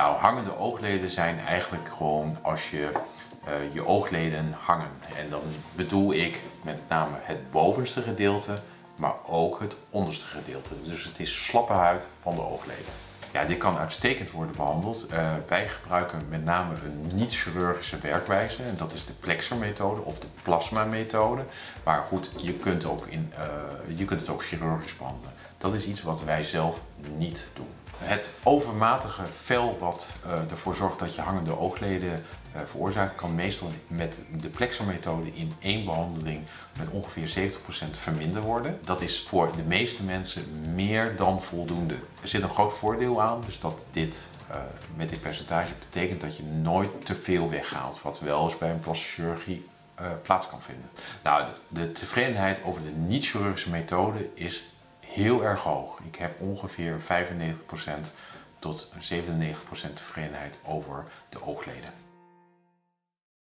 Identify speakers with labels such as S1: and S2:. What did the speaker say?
S1: Nou, hangende oogleden zijn eigenlijk gewoon als je uh, je oogleden hangen. En dan bedoel ik met name het bovenste gedeelte, maar ook het onderste gedeelte. Dus het is slappe huid van de oogleden. Ja, dit kan uitstekend worden behandeld. Uh, wij gebruiken met name een niet-chirurgische werkwijze. En dat is de plexer-methode of de plasma-methode. Maar goed, je kunt, ook in, uh, je kunt het ook chirurgisch behandelen. Dat is iets wat wij zelf niet doen. Het overmatige vel wat uh, ervoor zorgt dat je hangende oogleden uh, veroorzaakt, kan meestal met de plexer-methode in één behandeling met ongeveer 70% verminderd worden. Dat is voor de meeste mensen meer dan voldoende. Er zit een groot voordeel aan, dus dat dit uh, met dit percentage betekent dat je nooit te veel weghaalt, wat wel eens bij een plastische chirurgie plaats kan vinden. Nou, de, de tevredenheid over de niet-chirurgische methode is heel erg hoog. Ik heb ongeveer 95% tot 97% tevredenheid over de oogleden.